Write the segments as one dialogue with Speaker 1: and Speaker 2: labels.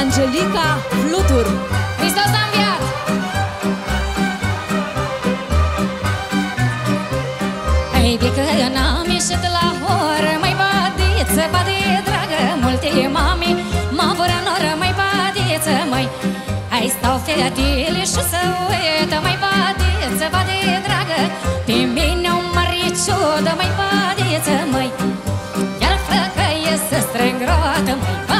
Speaker 1: Angelica Flutur. Hristos a înviat! Ei, bică, n-am ieșit la horă Mai badiță, badi, dragă, multe mami Mă voră noră, mai badiță, mai Hai stau fetile și să uită Mai badiță, badi, dragă Pe mine o mare ciudă, mai badiță, mai Iar flăcăie să strâng roată, mai badiță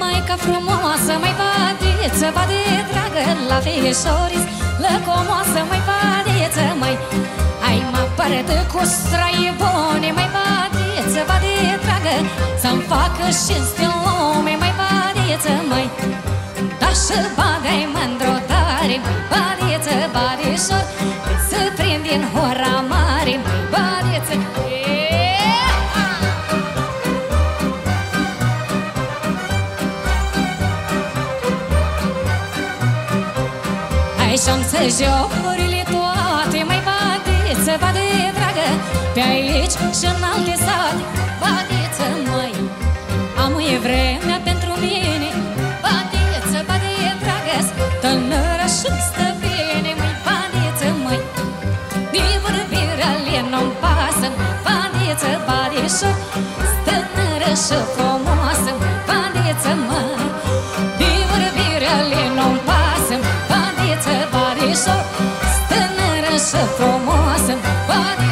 Speaker 1: maica frumoasă Mai badiță, bade dragă La fișoris, lăcomoasă Mai badiță, mai Ai mă părăt cu strai bune Mai badiță, bade dragă Să-mi facă cinste în lume Mai badiță, mai Da și bagai mândro tare Mai badiță, badișor Să prind din hora mare Mai Hai și-am să jocurile toate Mai badiță, bade dragă. Pe aici și în alte sate Badiță, măi Am. E vremea pentru mine Badiță, bade dragă. Tânără și-mi stă bine Măi, badiță, măi De vorbirea le nu-mi pasă Măi, badiță, badișor Stănără și frumoasă Măi, badiță, badișor Stănără și frumoasă Măi, badiță